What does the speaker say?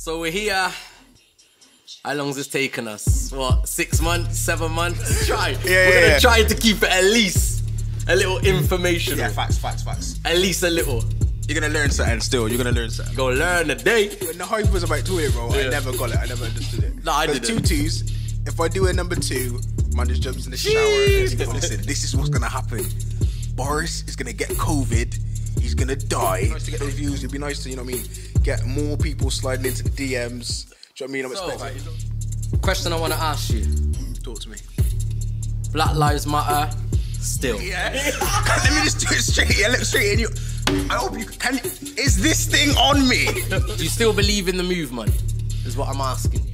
So we're here. How long's this taken us? What, six months, seven months? Try. Yeah, we're yeah, gonna yeah. try to keep it at least a little informational. Yeah, facts, facts, facts. At least a little. You're gonna learn something still. You're gonna learn something. Go learn a day. When the hype was about Twitter, bro, I never got it. I never understood it. No, I didn't. Two twos. If I do a number two, man just jumps in the shower. And he goes, Listen, this is what's gonna happen. Boris is gonna get COVID. He's gonna die. Nice to get those views. It'd be nice to, you know what I mean, get more people sliding into the DMs. Do you know what I mean? I'm So- expecting. Question I want to ask you: Talk to me. Black Lives Matter. Still. Yeah. Let me just do it straight. Yeah, look straight in you. I hope you can. Is this thing on me? Do you still believe in the movement? Is what I'm asking you.